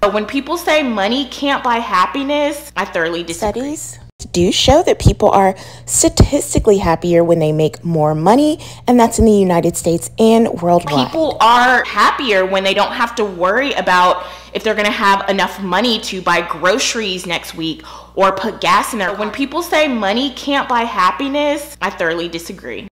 But when people say money can't buy happiness, I thoroughly disagree. Studies do show that people are statistically happier when they make more money, and that's in the United States and worldwide. People are happier when they don't have to worry about if they're going to have enough money to buy groceries next week or put gas in there. When people say money can't buy happiness, I thoroughly disagree.